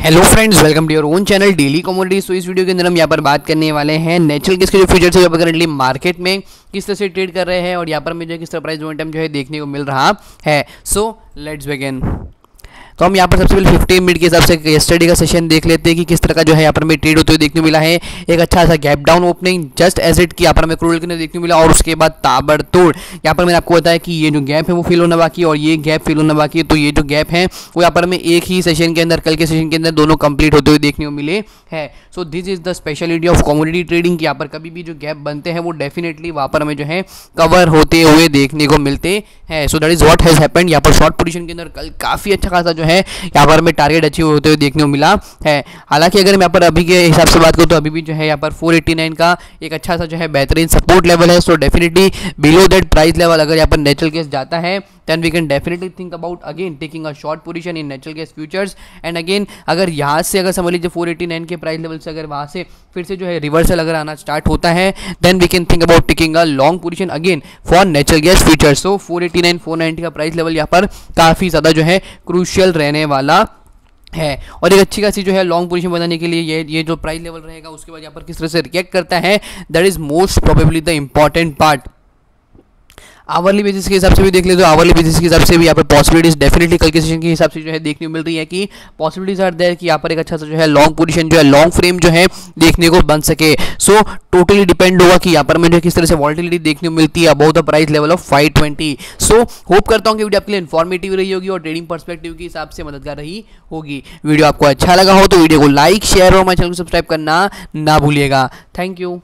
Hello friends welcome to your own channel daily commodities तो इस video के अंदर हम यहाँ पर बात करने वाले हैं नेचुरल गैस के जो फ्यूचर्स है करंटली मार्केट में किस तरह से ट्रेड कर रहे हैं और यहाँ पर मुझे किस तरह प्राइस मोमेंटम जो है देखने को मिल रहा है। सो लेट्स बिगिन तो हम यहाँ पर सबसे पहले 15 मिनट के हिसाब से स्टडी का सेशन देख लेते हैं कि किस तरह का जो है यहाँ पर हमें ट्रेड होते हुए देखने मिला है। एक अच्छा सा gap down opening just as it की यहाँ पर हमें क्रूड के देखने मिला और उसके बाद ताबड़तोड़। यहाँ पर मैंने आपको बताया कि ये जो गैप है वो फिल होना बाकी और ये गैप फिल होना बाकी तो ये जो गैप है वो यहाँ पर हमें एक ही सेशन के अंदर, कल के सेशन के अंदर दोनों कंप्लीट होते हुए देखने को मिले हैं। So this is the speciality of commodity trading की यहाँ पर कभी भी जो गैप बनते हैं वो डेफिनेटली वहाँ पर हमें जो है कवर होते हुए देखने को मिलते हैं। So that is what has happened यहाँ पर शॉर्ट पोजिशन के अंदर कल काफ़ी अच्छा खासा जो है यहाँ पर हमें टारगेट अचीव होते हुए देखने को मिला है। हालाँकि अगर मैं यहाँ पर अभी के हिसाब से बात करूँ तो अभी भी जो है यहाँ पर 489 का एक अच्छा सा जो है बेहतरीन सपोर्ट लेवल है। So definitely below that price level अगर यहाँ पर नेचुरल केस जाता है then we can definitely think about again taking a short position in natural gas futures and again अगर यहाँ से अगर समझ लीजिए 489 के प्राइस लेवल से अगर वहाँ से फिर से जो है रिवर्सल अगर आना स्टार्ट होता है then we can think about taking a long position again for natural gas futures so 489 490 का प्राइस लेवल यहाँ पर काफ़ी ज़्यादा जो है क्रूशियल रहने वाला है। और एक अच्छी खासी जो है लॉन्ग पोजीशन बनाने के लिए ये ये जो प्राइस लेवल रहेगा, उसके बाद यहाँ पर किस तरह से रिएक्ट करता है that is most probably the important part hourly basis के हिसाब से भी देख ले तो आवरली बेसिस के हिसाब से भी यहाँ पर पॉसिबिलिटीज डेफिनेटली कल के हिसाब से जो है देखने को मिल रही है कि पॉसिबिलिटीज आर देयर कि यहाँ पर एक अच्छा सा जो है लॉन्ग पोजीशन जो है लॉन्ग फ्रेम जो है देखने को बन सके। सो टोटली डिपेंड होगा कि यहाँ पर मुझे किस तरह से वॉलिटिलिटी देखने को मिलती है about the price level of five twenty so hope करता हूँ कि वीडियो आपके लिए इन्फॉर्मेटिव रही होगी और ट्रेडिंग परस्पेक्टिव के हिसाब से मददगार रही होगी। वीडियो आपको अच्छा लगा हो तो वीडियो को लाइक शेयर और हमारे चैनल को सब्सक्राइब करना ना भूलिएगा। Thank you